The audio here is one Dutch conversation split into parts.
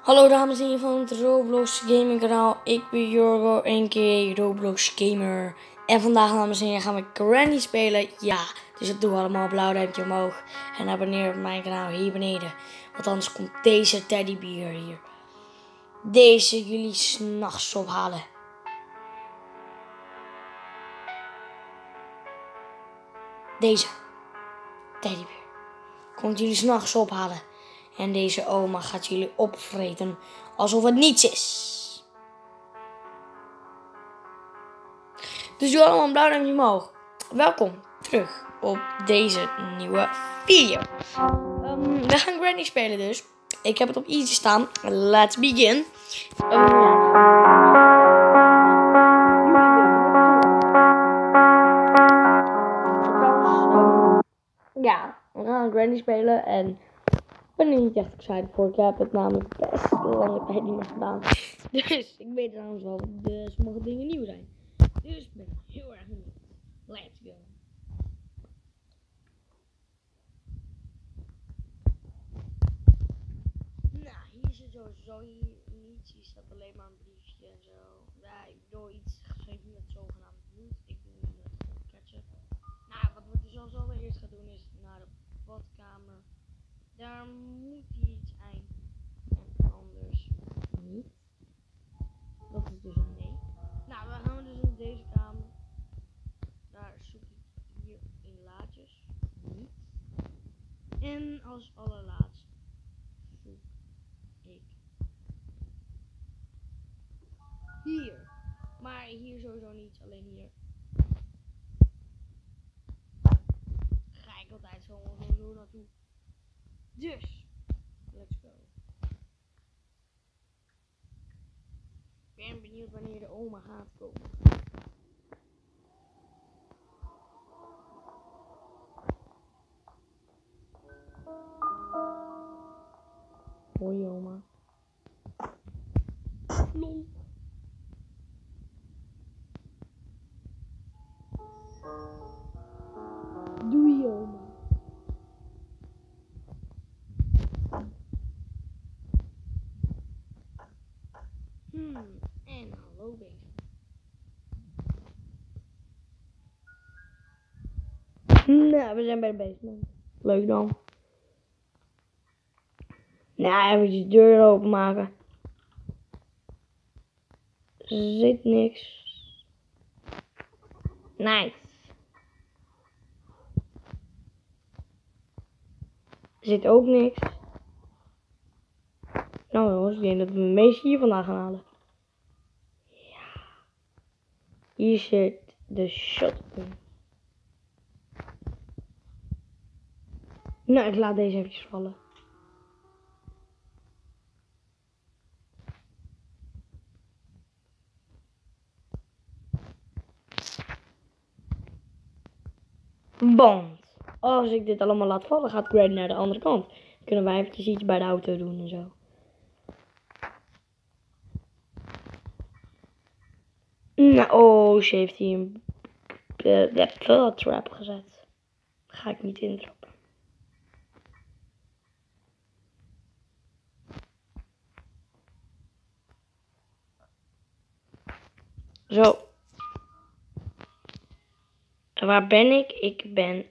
Hallo dames en heren van het Roblox Gaming kanaal. Ik ben Jorgo, keer Roblox Gamer. En vandaag dames en heren gaan we Granny spelen. Ja, dus dat doe allemaal blauw duimpje omhoog. En abonneer op mijn kanaal hier beneden. Want anders komt deze teddybeer hier. Deze jullie s'nachts ophalen. Deze teddybeer komt jullie s'nachts ophalen. En deze oma gaat jullie opvreten alsof het niets is. Dus doe allemaal een blauw duimpje omhoog. Welkom terug op deze nieuwe video. Ehm, we gaan Granny spelen dus. Ik heb het op easy staan. Let's begin. Ehm, ja, we gaan Granny spelen en ben er niet echt excited voor. Ik heb het namelijk best lange tijd niet meer gedaan. Dus ik weet trouwens wel dat sommige dingen nieuw zijn. Dus ik ben heel erg benieuwd. Let's go. Nou, hier zit sowieso niets. Hier staat alleen maar een briefje en zo. Ja, ik bedoel iets geschreven met zogenaamd bloed. Ik doe met gewoon ketchup. Nou, wat we dus wel eerst gaan doen is naar de badkamer. Daar moet iets eind. En anders niet. Dat is dus een nee. Nou, dan gaan we dus in deze kamer. Daar zoek ik hier in laadjes. Niet. En als allerlaatst zoek ik hier. Maar hier sowieso niet, alleen hier. Ga ik altijd zo sowieso naartoe. Dus, let's go. Ik ben benieuwd wanneer de oma gaat komen. Hoi oma. Lol. Hmm, en hallo bezig. Nou, we zijn bij de basement. Leuk dan. Nou, even de deur openmaken. Zit niks. Nice. Zit ook niks. Nou jongens, ik denk dat we de meeste hier vandaan gaan halen. Ja. Hier zit de shotgun. Nou, ik laat deze eventjes vallen. Want als ik dit allemaal laat vallen, gaat Granny naar de andere kant. Kunnen wij eventjes iets bij de auto doen en zo. Nou, oh, ze heeft hier een uh, de trap gezet. Ga ik niet intrappen. Zo. Waar ben ik? Ik ben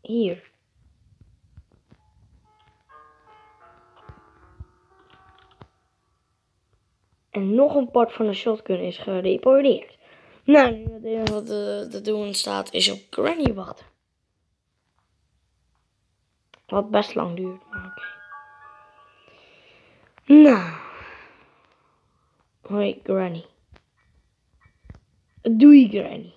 hier. En nog een part van de shotgun is gerepareerd. Nou, nu het enige wat uh, doen staat is op Granny wachten. Wat best lang duurt, maar oké. Nou. Hoi, Granny. Doei, Granny.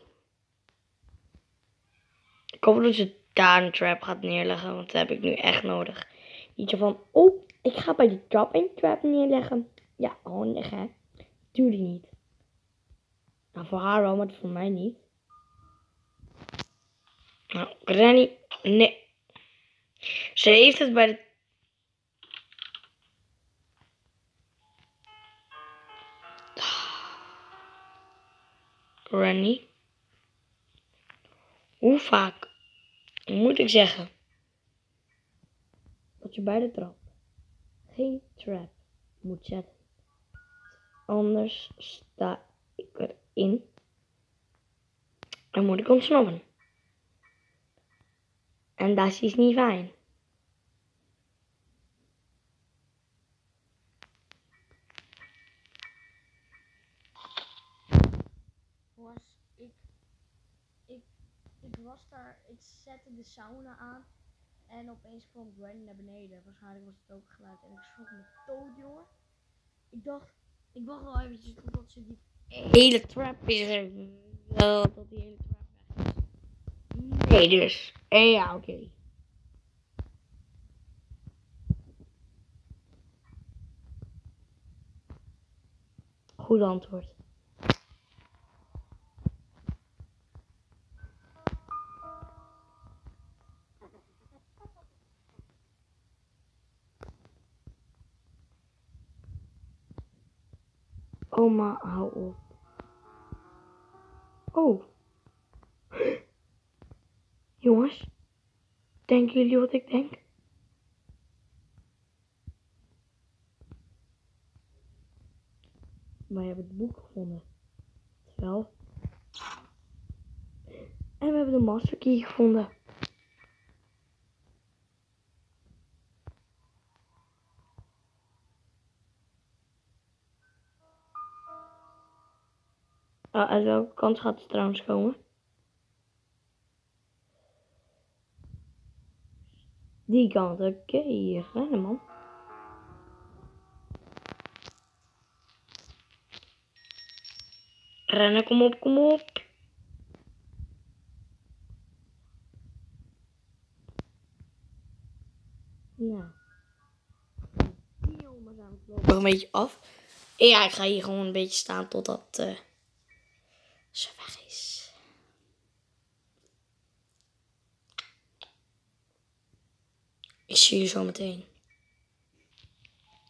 Ik hoop dat ze daar een trap gaat neerleggen, want dat heb ik nu echt nodig. Niet zo van, oh, ik ga bij die trap een trap neerleggen. Ja, handig hè. Doe die niet. Nou, voor haar wel, maar voor mij niet. Nou, Granny, nee. Ze heeft het bij de Granny. Hoe vaak moet ik zeggen dat je bij de trap geen trap moet zetten. Anders sta ik erin en moet ik ontsnappen. En dat is niet fijn. Was ik, ik, ik was daar, ik zette de sauna aan en opeens kwam Granny naar beneden. Waarschijnlijk was het ook geluid en ik schrok me dood, jongen. Ik dacht, ik wacht wel eventjes totdat ze die hele trap is. Wel, tot die hele trap weg is. Nee, dus. Eh, ja, oké. Goed antwoord. Oma, hou op. Oh. Jongens, denken jullie wat ik denk? Wij hebben het boek gevonden. Spel. En we hebben de master key gevonden. Ah, uit welke kant gaat het trouwens komen? Die kant, oké, hier rennen man. Rennen, kom op, kom op. Nou. Die het lopen een beetje af. Ja, ik ga hier gewoon een beetje staan totdat uh, ze weg is. Ik zie jullie zo meteen.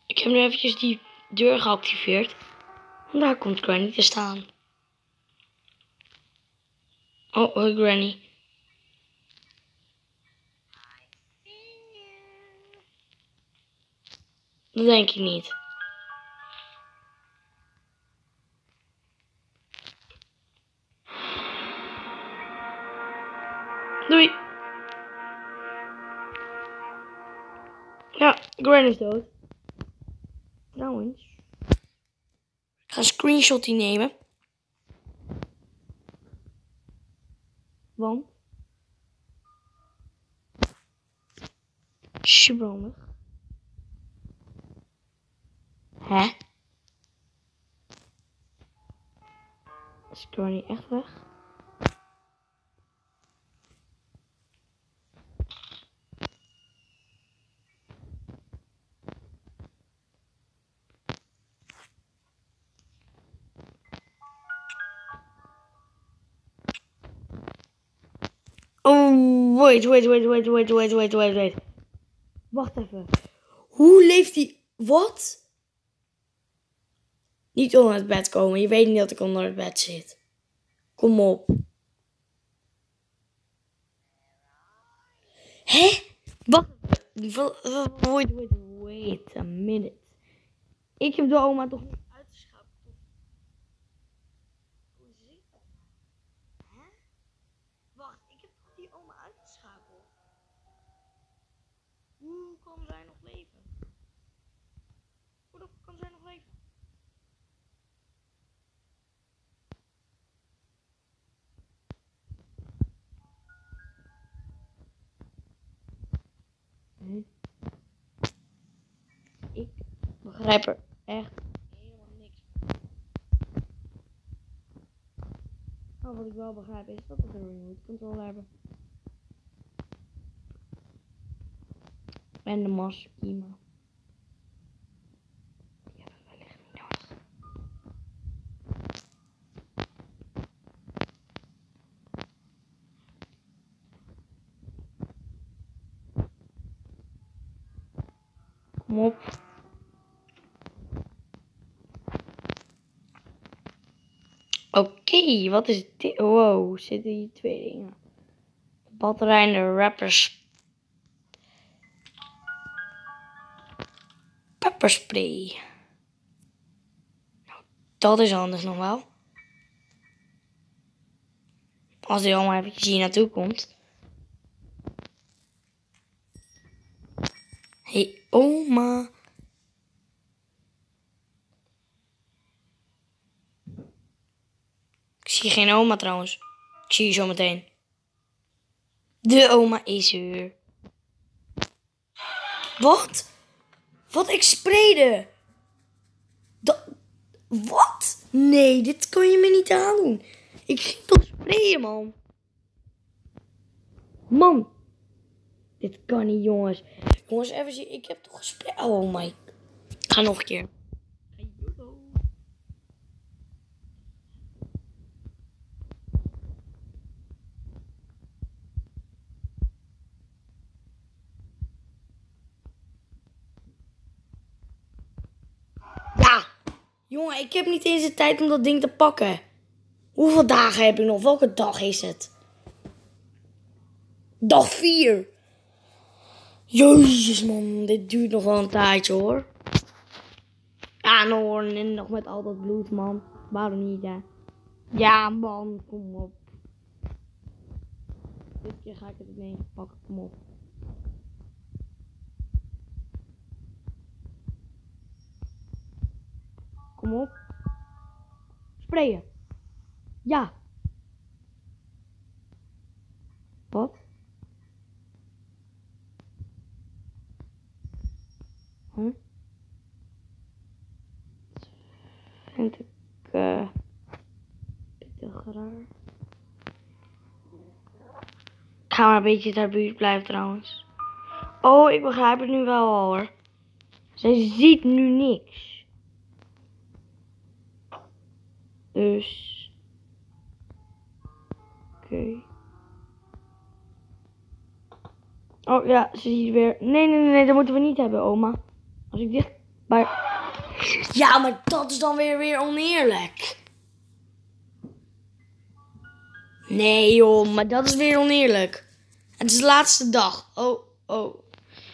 Ik heb nu eventjes die deur geactiveerd. Daar komt Granny te staan. Oh, hoi Granny. Dat denk je niet. Doei. Ja, Granny is dood. Trouwens. Ik ga een screenshot die nemen. Want. Super Hè? Is Granny echt weg? Wait, wait, wait, wait, wait, wait, wait, wait, wait. Wacht even. Hoe leeft hij? Wat? Niet onder het bed komen. Je weet niet dat ik onder het bed zit. Kom op. Hé? Wacht. Wait, wait, wait a minute. Ik heb de oma toch niet Ik begrijp er echt helemaal niks van. Maar wat ik wel begrijp is dat we een remote control hebben. En de master keyma. Kom op. Oké, wat is dit? Wow, zitten hier twee dingen. De batterij en de rappers. Pepperspray. Nou, dat is handig nog wel. Als hij allemaal eventjes hier naartoe komt. hey, oma. Ik zie geen oma trouwens. Ik zie je zo meteen. De oma is er. Wat? Wat ik sprayde? Dat... Wat? Nee, dit kan je me niet aandoen. Ik ging toch sprayen, man. Man. Dit kan niet, jongens. Jongens, even zien. Ik heb toch gesprayd. Oh my. Ga nog een keer. Ja. Jongen, ik heb niet eens de tijd om dat ding te pakken. Hoeveel dagen heb ik nog? Welke dag is het? Dag 4. Jezus man, dit duurt nog wel een tijdje hoor. Ja, nou en nog met al dat bloed man. Waarom niet hè? Ja man, kom op. Dit keer ga ik het ineens pakken, kom op. Kom op. Sprayen. Ja. Wat? Hm? Vind ik uh. Ik ga maar een beetje ter buurt blijven trouwens. Oh, ik begrijp het nu wel hoor. Zij ziet nu niks. Dus. Oké. Oh ja, ze ziet weer. Nee, nee, nee, dat moeten we niet hebben, oma. Als ik dicht bij. Ja, maar dat is dan weer, weer oneerlijk. Nee, joh, maar dat is weer oneerlijk. Het is de laatste dag. Oh, oh.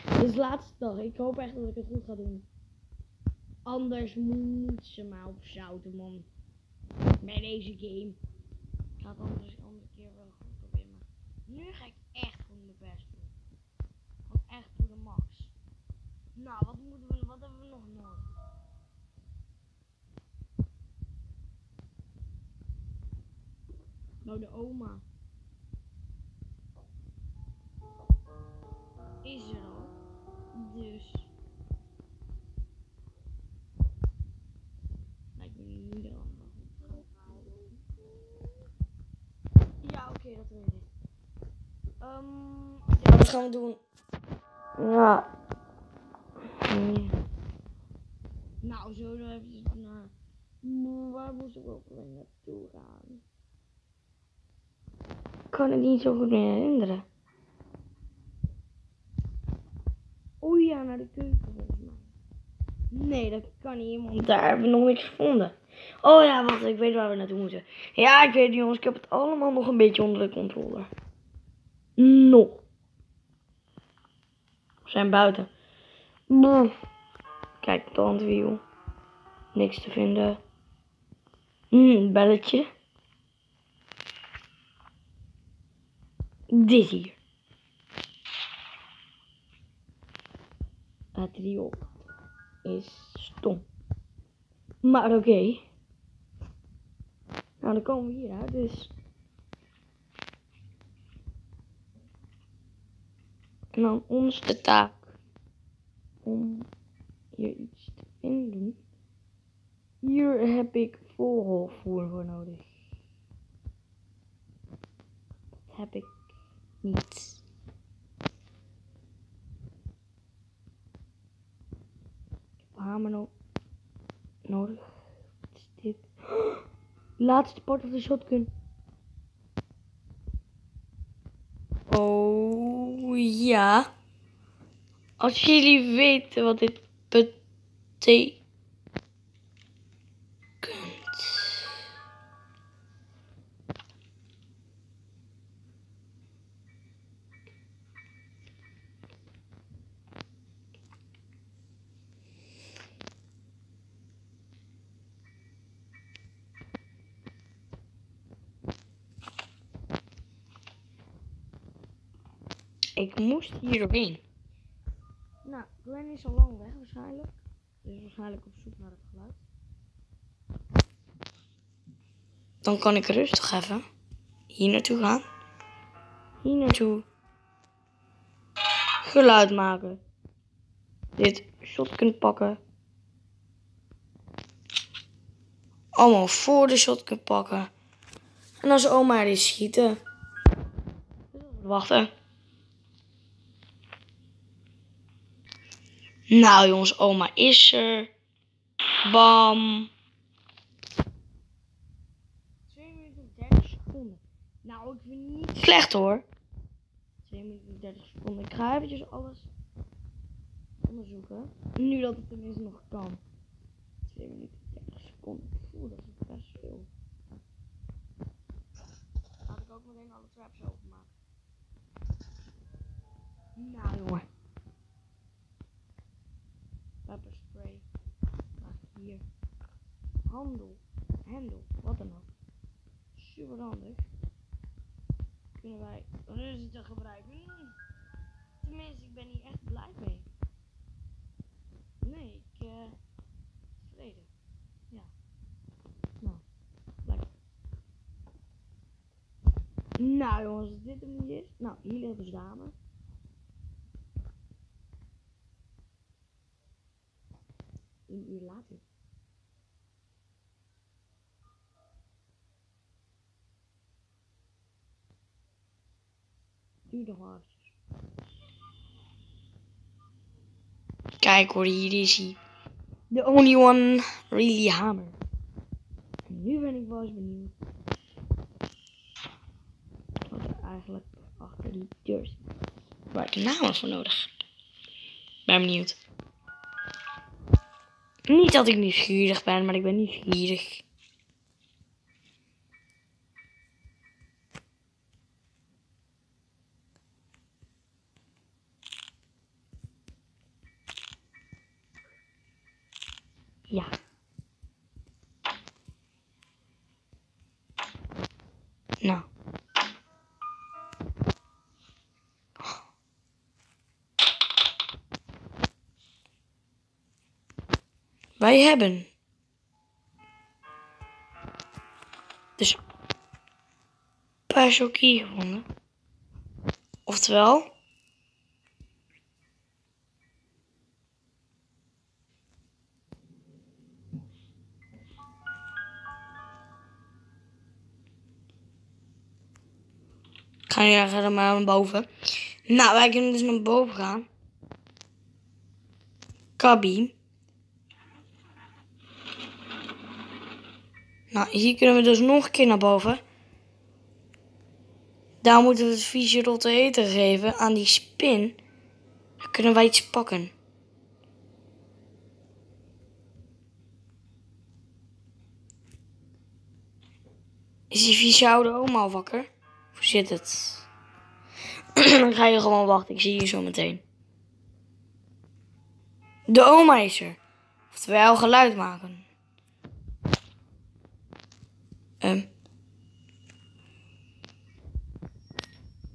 Het is de laatste dag. Ik hoop echt dat ik het goed ga doen. Anders moet ze maar op zouten, man. Bij deze game. Ik het anders andere keer wel goed proberen. Maar nu ga ik echt goed mijn best doen. Gewoon echt voor de max. Nou, wat moeten we, wat hebben we nog nodig? Nou, de oma. Is al. Dus. Lijkt me niet er allemaal. Ja, oké, dat weet ik. Ehm ja, wat gaan we doen? Ja. Nee. Nou, zo dan even naar. Maar waar moest ik ook weer naartoe gaan? Ik kan het niet zo goed meer herinneren. Oh ja, naar de keuken volgens mij. Nee, dat kan niet, want daar hebben we nog niks gevonden. Oh ja, wacht, ik weet waar we naartoe moeten. Ja, ik weet het jongens, ik heb het allemaal nog een beetje onder de controle. Nog. We zijn buiten. Boe. Kijk, tandwiel. Niks te vinden. Hmm, belletje. Dit hier. Batterie op. Is stom. Maar oké. Nou, dan komen we hier uit, dus... En dan ons de taak om hier iets te vinden. Hier heb ik vogelvoer voor nodig. Dat heb ik niet. Ik heb hamer no nodig. Wat is dit? Laatste part of de shotgun. Oh ja. Als jullie weten wat dit betekent. Ik moest hier doorheen. Nou, Glenn is al lang weg waarschijnlijk. Dus waarschijnlijk op zoek naar het geluid. Dan kan ik rustig even hier naartoe gaan. Hier naartoe. Geluid maken. Dit shotgun pakken. Allemaal voor de shotgun pakken. En als oma er is schieten. Wachten. Nou jongens, oma is er. Bam. 2 minuten en 30 seconden. Nou, ik vind niet Slecht hoor. 2 minuten en 30 seconden. Ik ga eventjes alles onderzoeken. Nu dat het tenminste nog kan. 2 minuten en 30 seconden. Oeh, dat is best veel. Laat ik ook meteen alle traps openmaken. Nou jongen. Pepperspray. Nou, hier. Handel. Hendel. Wat dan ook. Super handig. Kunnen wij rustig gebruiken. Hmm. Tenminste, ik ben hier echt blij mee. Nee, ik eh tevreden. Ja. Nou, lekker. Nou jongens, dit hem niet is. Nou, hier ligt dus dame. Een uur later. Duurt nog. Kijk hoor, hier is hij. The only one really hammer. En nu ben ik wel eens benieuwd. Wat er eigenlijk achter die deur zit. Waar ik een hamer voor nodig. Ben benieuwd. Niet dat ik nieuwsgierig ben, maar ik ben nieuwsgierig. Ja. Nou. Wij hebben. Dus. Partial key gevonden. Oftewel. Ga verder maar naar boven. Nou, wij kunnen dus naar boven gaan. Cabby. Nou, hier kunnen we dus nog een keer naar boven. Daar moeten we het vieze rotte eten geven aan die spin. Dan kunnen wij iets pakken. Is die vieze oude oma al wakker? Hoe zit het? Dan ga je gewoon wachten. Ik zie je zo meteen. De oma is er. Oftewel geluid maken. Ehm.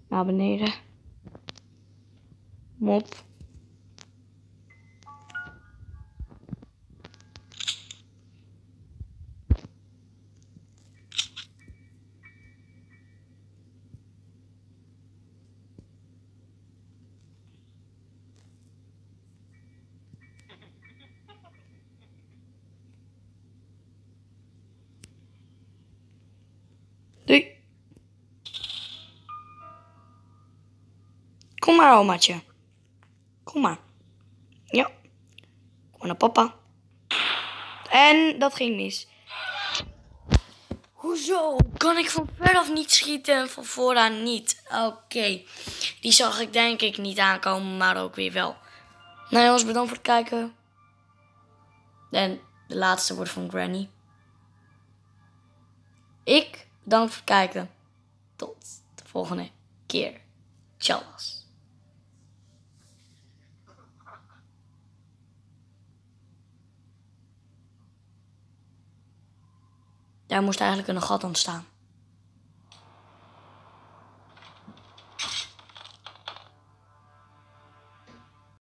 Naar beneden. Mop. Kom maar. Ja. Kom maar naar papa. En dat ging mis. Hoezo? Kan ik van ver af niet schieten en van vooraan niet? Oké. Die zag ik denk ik niet aankomen, maar ook weer wel. Nou jongens, bedankt voor het kijken. En de laatste wordt van Granny. Ik bedankt voor het kijken. Tot de volgende keer. Tjallas. Daar moest eigenlijk een gat ontstaan.